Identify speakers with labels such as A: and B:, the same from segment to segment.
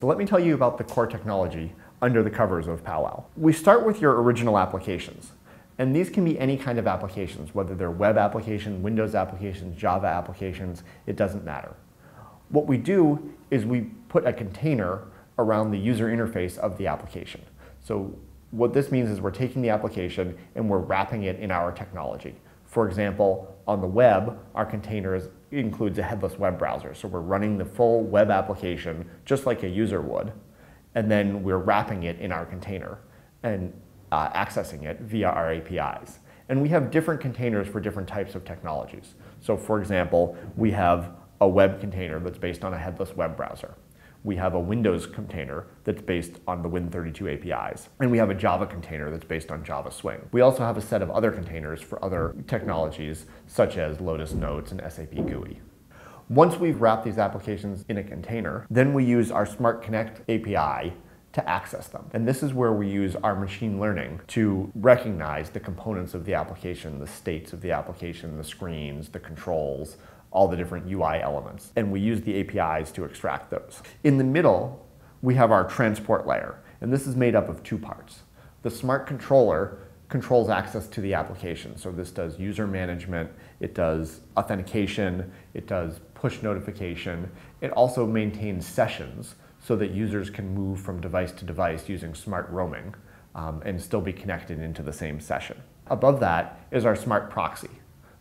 A: So let me tell you about the core technology under the covers of Powwow. We start with your original applications. And these can be any kind of applications, whether they're web applications, Windows applications, Java applications, it doesn't matter. What we do is we put a container around the user interface of the application. So what this means is we're taking the application and we're wrapping it in our technology. For example, on the web, our container includes a headless web browser. So we're running the full web application just like a user would, and then we're wrapping it in our container and uh, accessing it via our APIs. And we have different containers for different types of technologies. So for example, we have a web container that's based on a headless web browser we have a Windows container that's based on the Win32 APIs. And we have a Java container that's based on Java Swing. We also have a set of other containers for other technologies, such as Lotus Notes and SAP GUI. Once we've wrapped these applications in a container, then we use our Smart Connect API to access them. And this is where we use our machine learning to recognize the components of the application, the states of the application, the screens, the controls, all the different UI elements. And we use the APIs to extract those. In the middle, we have our transport layer. And this is made up of two parts. The smart controller controls access to the application. So this does user management, it does authentication, it does push notification. It also maintains sessions so that users can move from device to device using smart roaming um, and still be connected into the same session. Above that is our smart proxy.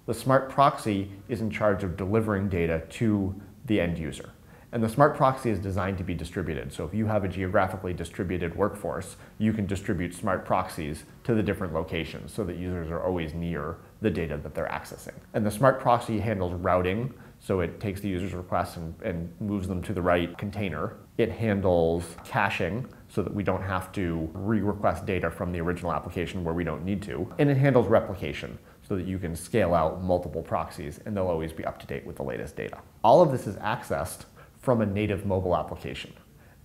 A: The smart proxy is in charge of delivering data to the end user. And the smart proxy is designed to be distributed. So if you have a geographically distributed workforce, you can distribute smart proxies to the different locations so that users are always near the data that they're accessing. And the smart proxy handles routing, so it takes the user's requests and, and moves them to the right container. It handles caching, so that we don't have to re-request data from the original application where we don't need to. And it handles replication, so that you can scale out multiple proxies and they'll always be up to date with the latest data. All of this is accessed from a native mobile application.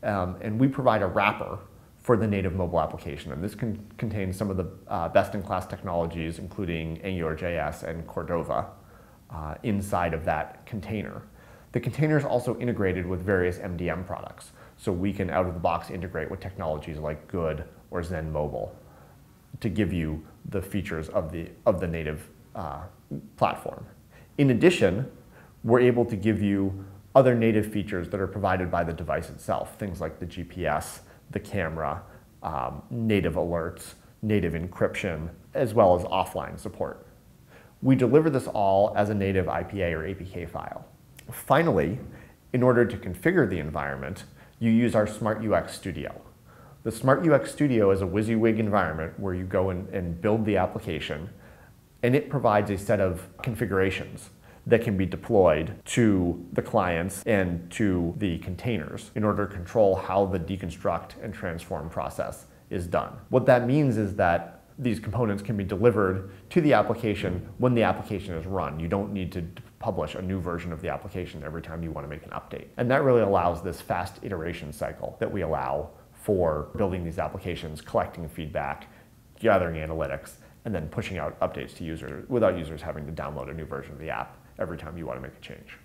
A: Um, and we provide a wrapper for the native mobile application. And this can contain some of the uh, best-in-class technologies, including AngularJS and Cordova, uh, inside of that container. The container is also integrated with various MDM products. So we can, out of the box, integrate with technologies like Good or XenMobile to give you the features of the, of the native uh, platform. In addition, we're able to give you other native features that are provided by the device itself, things like the GPS, the camera, um, native alerts, native encryption, as well as offline support. We deliver this all as a native IPA or APK file. Finally, in order to configure the environment, you use our Smart UX Studio. The Smart UX Studio is a WYSIWYG environment where you go and, and build the application, and it provides a set of configurations that can be deployed to the clients and to the containers in order to control how the deconstruct and transform process is done. What that means is that these components can be delivered to the application when the application is run. You don't need to publish a new version of the application every time you want to make an update. And that really allows this fast iteration cycle that we allow for building these applications, collecting feedback, gathering analytics, and then pushing out updates to users without users having to download a new version of the app every time you want to make a change.